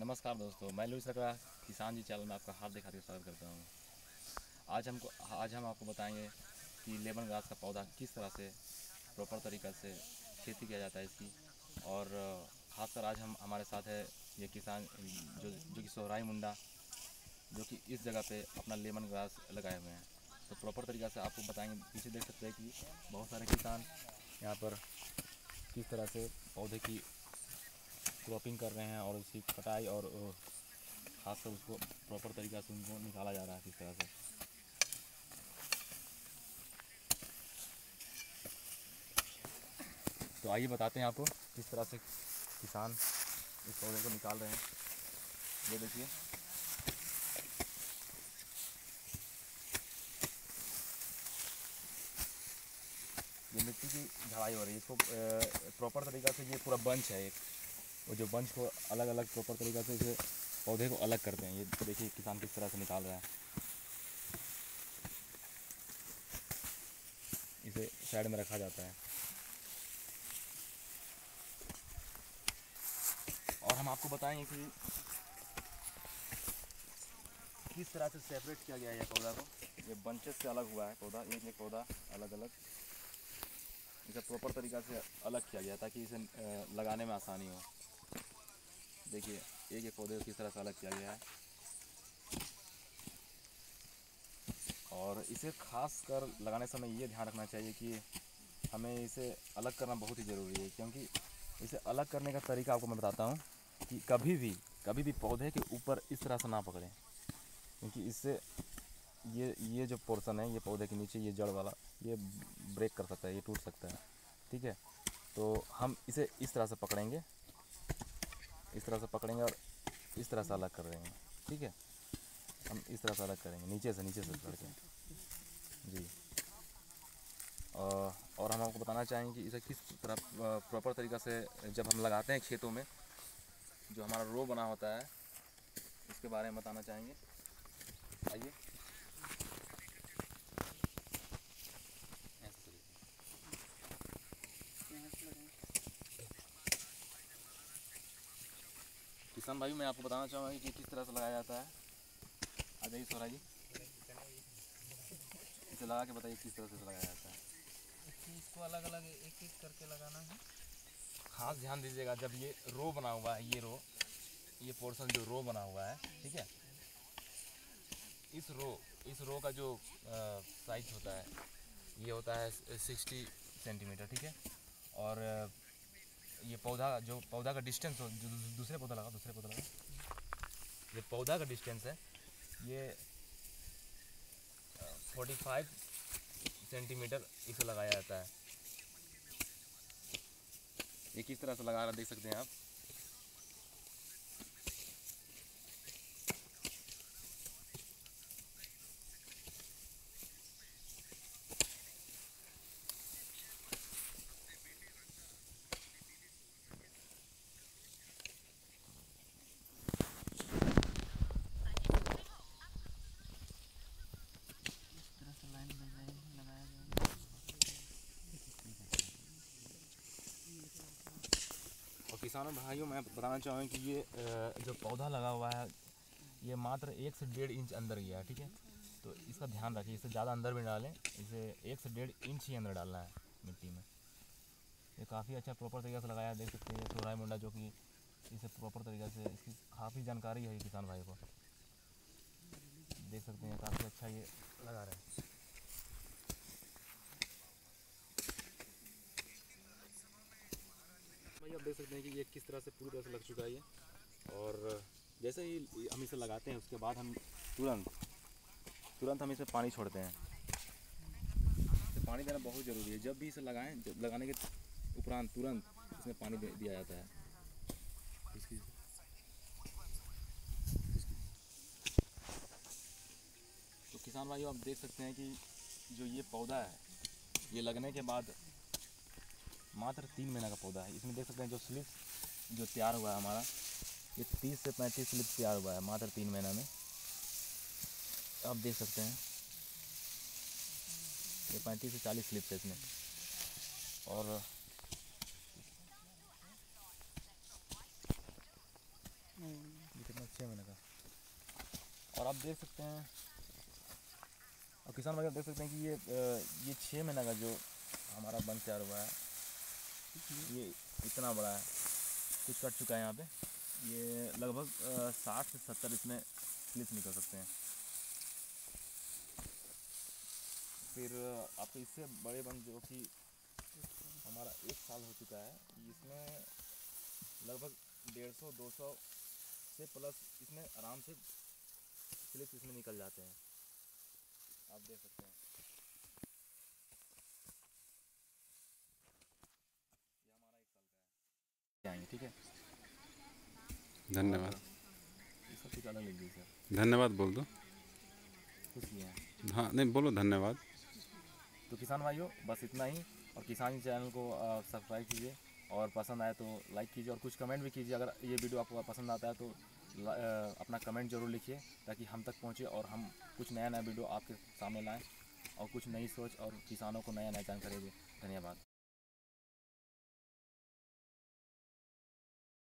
नमस्कार दोस्तों, मैं लुइस सकड़ा किसान जी चैनल में आपका हार्दिक हार्दिक स्वागत करता हूँ। आज हमको, आज हम आपको बताएँगे कि लेमन ग्रास का पौधा किस तरह से प्रॉपर तरीक़ा से खेती किया जाता है इसकी। और, ख़ासकर आज हम, हमारे साथ है ये किसान जो जो कि सोहराई मुंडा, जो कि इस जगह पे अपना लेमन ग्रास लगाए हुए हैं। तो प्रॉपर तरीक़ा से आपको बताएँगे, पीछे देख सकते हैं कि बहुत सारे किसान यहाँ पर किस तरह से पौधे की क्रॉपिंग कर रहे हैं और उसकी कटाई और खासकर उसको प्रॉपर तरीक़ा से उनको निकाला जा रहा है किस तरह से। तो आइए बताते हैं आपको किस तरह से किसान इस पौधे को निकाल रहे हैं। ये देखिए। ये मिट्टी की झड़ाई हो रही है। इसको प्रॉपर तरीक़ा से ये पूरा बंच है एक। वो जो बंच को अलग अलग प्रॉपर तरीक़ा से इसे पौधे को अलग करते हैं। ये तो देखिए किसान किस तरह से निकाल रहा है। इसे साइड में रखा जाता है। और हम आपको बताएँगे कि किस तरह से सेपरेट किया गया है यह पौधा को। ये बंचेस से अलग हुआ है पौधा। एक एक पौधा अलग अलग इसे प्रॉपर तरीक़ा से अलग किया गया ताकि इसे लगाने में आसानी हो। देखिए, एक एक पौधे को किस तरह से अलग किया गया है। और इसे खास कर लगाने समय ये ध्यान रखना चाहिए कि हमें इसे अलग करना बहुत ही ज़रूरी है, क्योंकि इसे अलग करने का तरीका आपको मैं बताता हूँ कि कभी भी कभी भी पौधे के ऊपर इस तरह से ना पकड़ें, क्योंकि इससे ये ये जो पोर्सन है, ये पौधे के नीचे, ये जड़ वाला, ये ब्रेक कर सकता है, ये टूट सकता है, ठीक है? तो हम इसे इस तरह से पकड़ेंगे। इस तरह से पकड़ेंगे और इस तरह से अलग कर रहे हैं ठीक है? हम इस तरह से अलग करेंगे नीचे से नीचे से पकड़ के जी। और हम आपको बताना चाहेंगे कि इसे किस तरह प्रॉपर तरीक़ा से जब हम लगाते हैं खेतों में जो हमारा रो बना होता है इसके बारे में बताना चाहेंगे। आइए। किसान भाई मैं आपको बताना चाहूँगा कि किस तरह से लगाया जाता है। आ जाइए सोरा जी। इसे लगा के बताइए किस तरह से लगाया जाता है। इसको अलग अलग एक एक करके लगाना है। खास ध्यान दीजिएगा जब ये रो बना हुआ है ये रो ये पोर्शन जो रो बना हुआ है ठीक है? इस रो इस रो का जो साइज़ होता है ये होता है सिक्सटी सेंटीमीटर ठीक है? और ये पौधा जो पौधा का डिस्टेंस हो जो दूसरे पौधा लगा दूसरे पौधा लगा। ये पौधा का डिस्टेंस है। ये फोर्टी फाइव सेंटीमीटर इसे लगाया जाता है। ये किस तरह से लगा रहा देख सकते हैं आप? किसानों, भाइयों, मैं बताना चाहूँगा कि ये जो पौधा लगा हुआ है, ये मात्र एक से डेढ़ इंच अंदर गया है, ठीक है? तो इसका ध्यान रखिए इसे ज़्यादा अंदर भी डालें इसे एक से डेढ़ इंच ही अंदर डालना है मिट्टी में। ये काफ़ी अच्छा प्रॉपर तरीके से लगाया, देख सकते हैं सोराई मुंडा जो कि इसे प्रॉपर तरीके से, इसकी काफ़ी जानकारी है किसान भाई को। देख सकते हैं, काफ़ी अच्छा ये लगा रहे हैं। आप देख सकते हैं कि ये किस तरह से पूरी तरह से लग चुका है ये। और जैसे ही हम इसे लगाते हैं, उसके बाद हम तुरंत तुरंत हम इसे पानी छोड़ते हैं। इसे पानी देना बहुत ज़रूरी है। जब भी इसे लगाएँ, जब लगाने के उपरांत, तुरंत इसमें पानी दिया जाता है। इसकी तो किसान भाइयों, आप देख सकते हैं कि जो ये पौधा है, ये लगने के बाद मात्र तीन महीना का पौधा है। इसमें देख सकते हैं जो स्लिप जो तैयार हुआ है हमारा, ये तीस से पैंतीस स्लिप तैयार हुआ है मात्र तीन महीना में। आप देख सकते हैं। ये पैंतीस से चालीस स्लिप्स है इसमें। और छः महीने का। और आप देख सकते हैं, और किसान आप देख सकते हैं कि ये ये छः महीना का जो हमारा बन तैयार हुआ है। ये इतना बड़ा है। कुछ कट चुका है यहाँ पे। ये लगभग साठ से सत्तर इसमें स्लिप निकल सकते हैं। फिर आपको इससे बड़े बन जो कि हमारा एक साल हो चुका है, इसमें लगभग डेढ़ सौ, दो सौ से प्लस इसमें आराम से स्लिप इसमें निकल जाते हैं। आप देख सकते हैं ये हमारा एक साल का है आएँगे ठीक है। धन्यवाद। धन्यवाद बोल दो। हैं। हाँ नहीं बोलो धन्यवाद। तो किसान भाइयों बस इतना ही। और किसान चैनल को सब्सक्राइब कीजिए। और पसंद आए तो लाइक कीजिए। और कुछ कमेंट भी कीजिए। अगर ये वीडियो आपको पसंद आता है तो अपना कमेंट ज़रूर लिखिए। ताकि हम तक पहुँचे और हम कुछ नया नया वीडियो आपके सामने लाएँ। और कुछ नई सोच और किसानों को नया नया जानकारी दें। धन्यवाद।